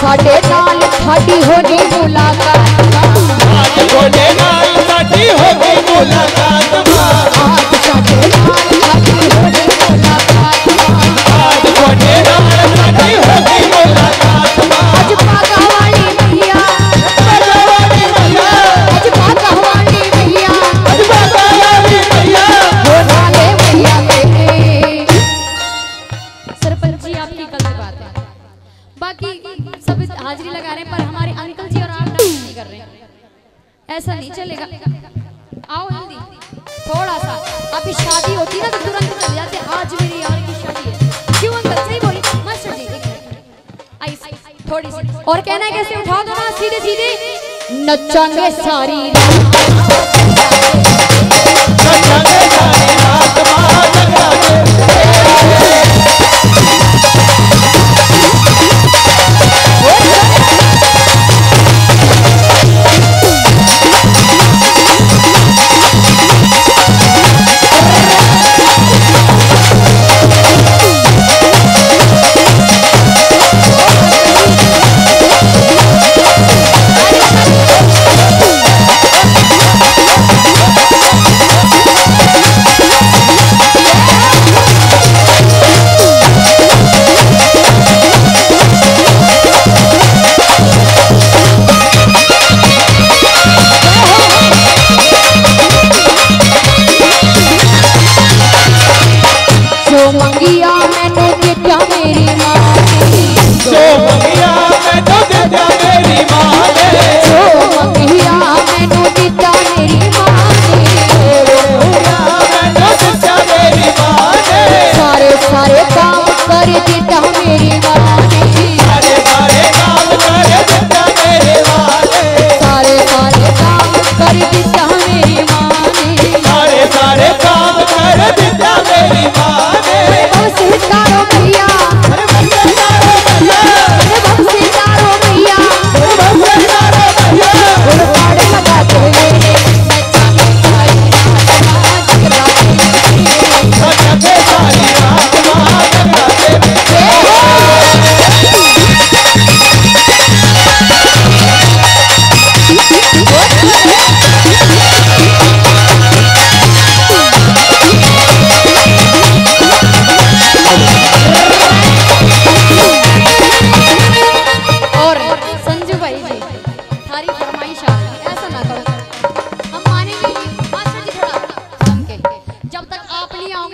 ਸਾਡੇ ਨਾਲ ਸਾਡੀ ਹੋਣੀ ਮੁਲਾਕਾਤ सीधे नचांगे सारी रात। कर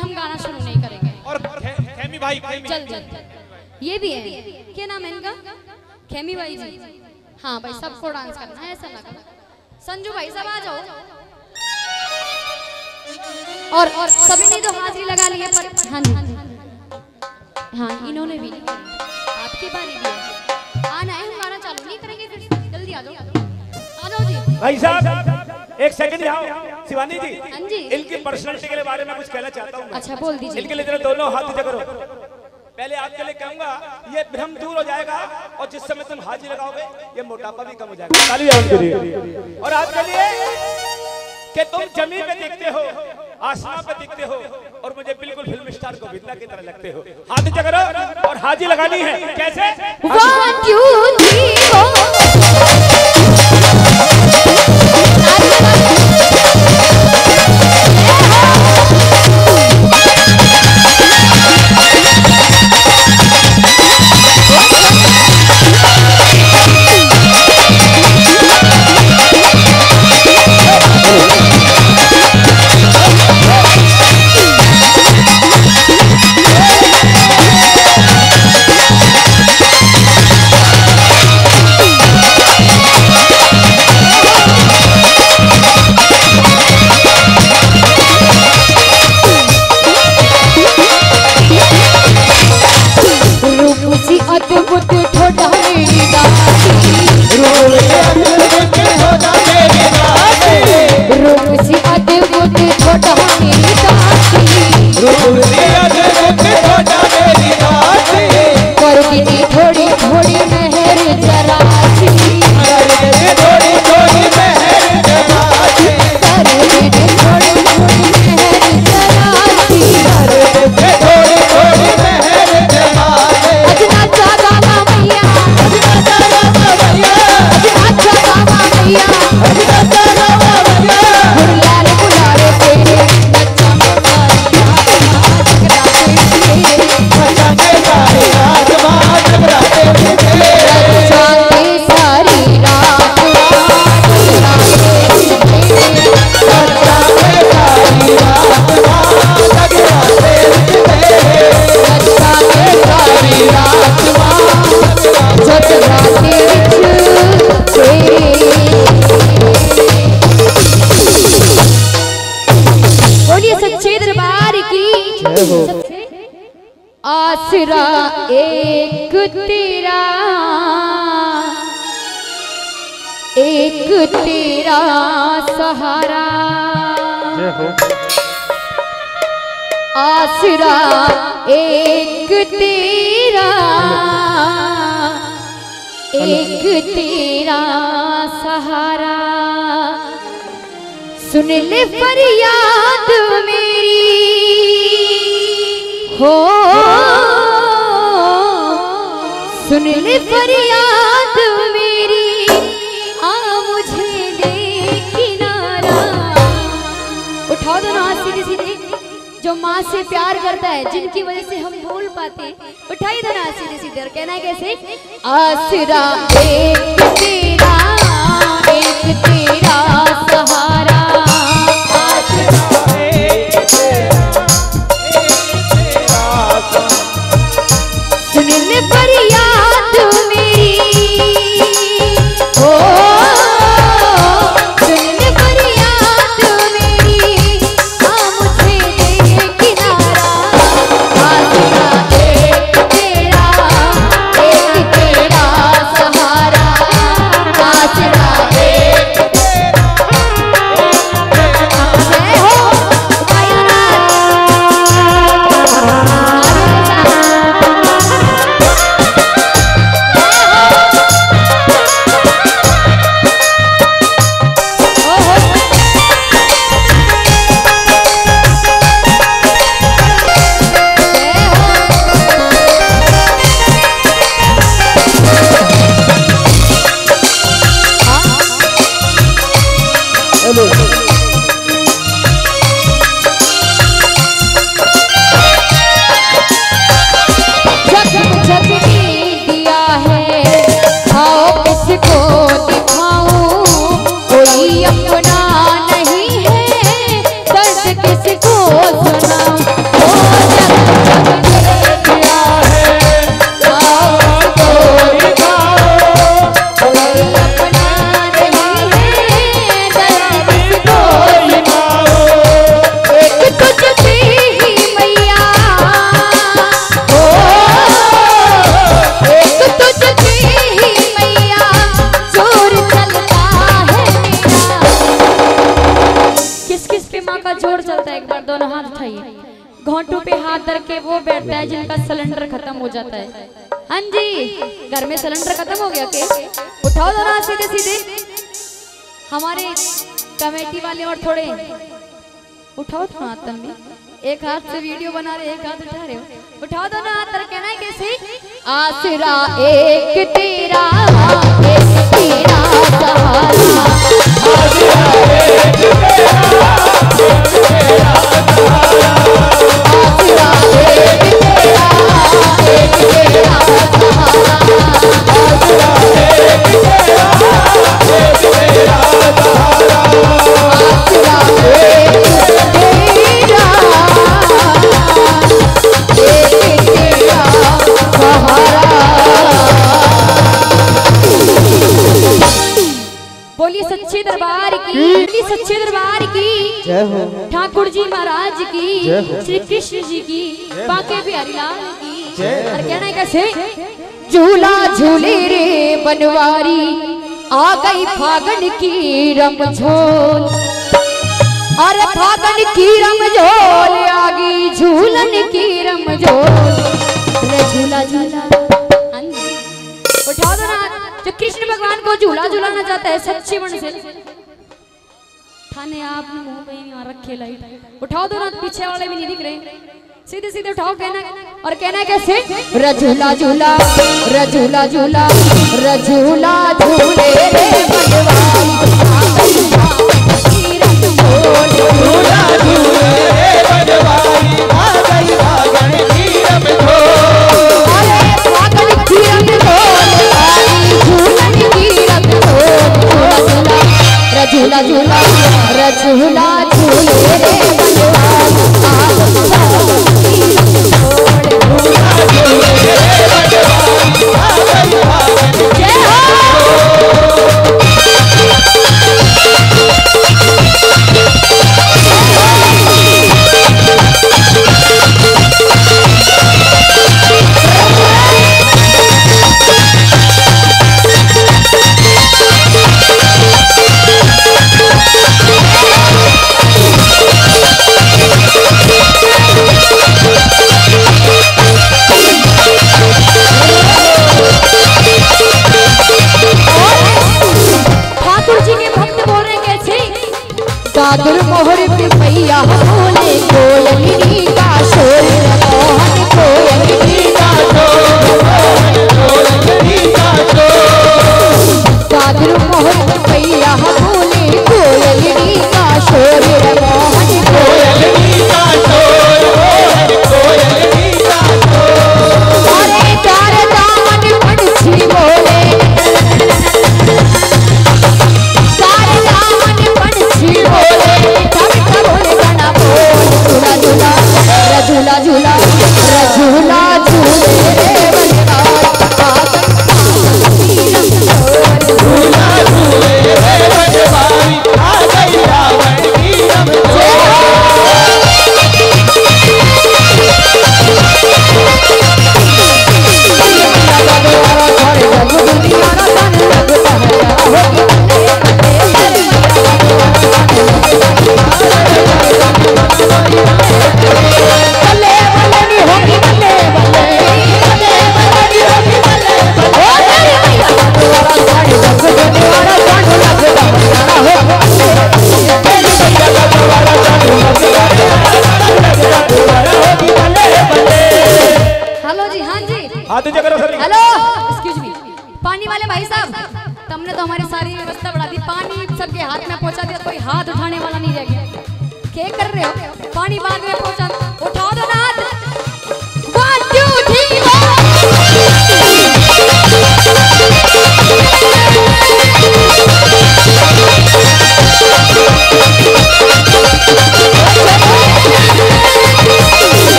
हम गाना शुरू नहीं करेंगे। और खे- खेमी भाई खेमी। जल्दी ये भी है। क्या नाम है इनका? खेमी भाई जी। हाँ भाई सबको डांस करना है ऐसा ना करो। संजू भाई सब आ जाओ। और और सभी ने तो हाजिरी लगा ली है पर हाँ हाँ इन्होंने भी आपकी बारी भी है। आना है हम गाना चालू नहीं करेंगे फिर। जल्दी आ जाओ। आ जाओ जी। भाई साहब। एक सेकंड यहाँ शिवानी जी हाँ जी। इनकी पर्सनालिटी के बारे में कुछ कहना चाहता हूँ अच्छा बोल दीजिए। इनके लिए दोनों हाथ नीचे करो। पहले आपके लिए कहूँगा ये भ्रम दूर हो जाएगा और जिस समय तुम हाजिर लगाओगे ये मोटापा भी कम हो जाएगा। और आपके लिए कि तुम ज़मीन पे दिखते हो आसमान पे दिखते हो और मुझे बिल्कुल फ़िल्म स्टार को विद्या की तरह लगते हो। हाथ करो और हाजी लगानी है। कैसे? सहारा। आसरा एक तेरा। एक तेरा सहारा। सुन ले फरियाद मेरी। हो। सुन ले फरियाद जो माँ से प्यार करता है, जिनकी वजह से हम भूल पाते उठाई देना सीधे सीधे कहना है कैसे? आसरा एक तेरा एक तेरा सहारा। जिनका सिलेंडर खत्म हो जाता है। हाँ जी, घर में सिलेंडर खत्म हो गया के उठाओ दोनों सीधे सीधे। हमारे कमेटी वाले और थोड़े। उठाओ थोड़ा हाथ तुम एक हाथ से वीडियो बना रहे, एक हाथ उठा रहे हो। उठाओ दोनों हाथ तर कहना है कैसे? आसरा एक तेरा तेरा सहारा श्री कृष्ण जी की, बाके बिहारी लाल की। और कहना कैसे? झूला झूले रे बनवारी, आ गई फागन की रमझोल। अरे फागन की रमझोल आ गई झूलन की रमझोल। रे झूला झूला। उठाओ दो ना। जो कृष्ण भगवान को झूला झूलाना चाहता है, सच्चे मन से। थाने आपने मुँह पे ही नहीं रखे लाइट उठाओ दो ना पीछे वाले भी नहीं दिख रहे सीधे सीधे उठाओ कहना और कहना कैसे रझूला झूला रझूला झूला रझूला झूले रे रमझोल। झूला रझूला झूले रे। चादर मोहर पे पैया होने को दीजिए मेरा सर हेलो एक्सक्यूज मी पानी वाले भाई साहब, तुमने तो हमारे सारी व्यवस्था बढ़ा दी। पानी सबके हाथ में पहुँचा दिया, कोई हाथ उठाने वाला नहीं रह गया। क्या कर रहे हो? पानी बाद में पहुँचा उठ।